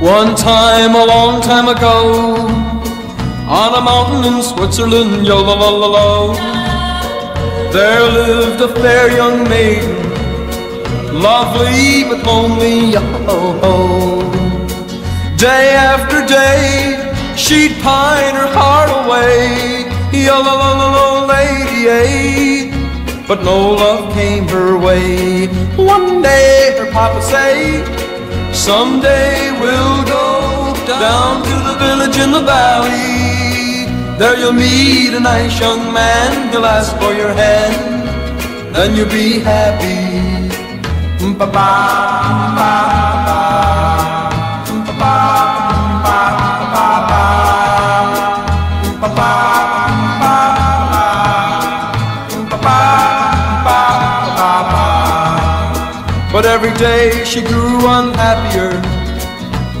One time, a long time ago, on a mountain in Switzerland, yo lo lo lo lo, there lived a fair young maiden, lovely but lonely, yo ho. Day after day, she'd pine her heart away, yo lo lo lo lo, lady, eh? But no love came her way. One day, her papa say. Someday we'll go down to the village in the valley. There you'll meet a nice young man. He'll ask for your hand. Then you'll be happy. Ba ba ba ba ba every day she grew unhappier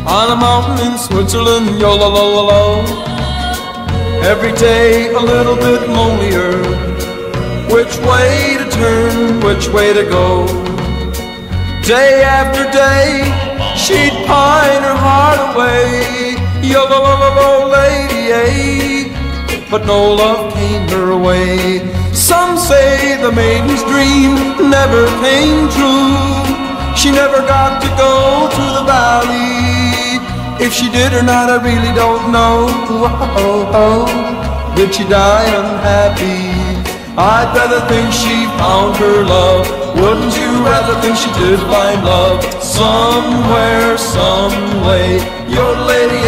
on a mountain in Switzerland, yo lo lo lo. Every day a little bit lonelier. Which way to turn, which way to go? Day after day she'd pine her heart away, yo lo lo lo, lady, eh? But no love came her way. Some say the maiden's dream never came true. She never got to go to the valley. If she did or not, I really don't know. Oh, oh. Did she die unhappy? I'd rather think she found her love. Wouldn't you rather think she did find love somewhere, some way? Your lady,